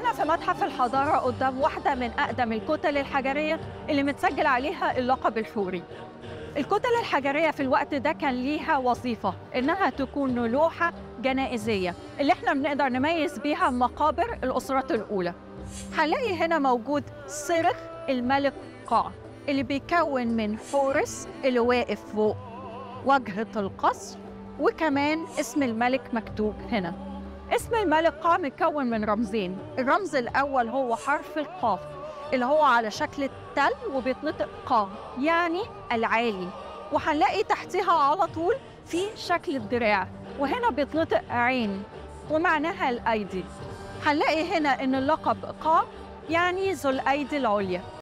في متحف الحضارة قدام واحدة من أقدم الكتل الحجرية اللي متسجل عليها اللقب الحوري. الكتل الحجرية في الوقت ده كان ليها وظيفة إنها تكون لوحة جنائزية اللي إحنا بنقدر نميز بيها مقابر الأسرات الأولى. هنلاقي هنا موجود صرخ الملك قاع اللي بيكون من حورس اللي واقف فوق واجهة القصر وكمان اسم الملك مكتوب هنا. اسم الملك قاع متكون من رمزين. الرمز الأول هو حرف القاف اللي هو على شكل التل وبيتنطق قا يعني العالي. وهنلاقي تحتها على طول في شكل الدراع وهنا بيتنطق عين ومعناها الأيدي. هنلاقي هنا إن اللقب قا يعني ذو الأيدي العليا.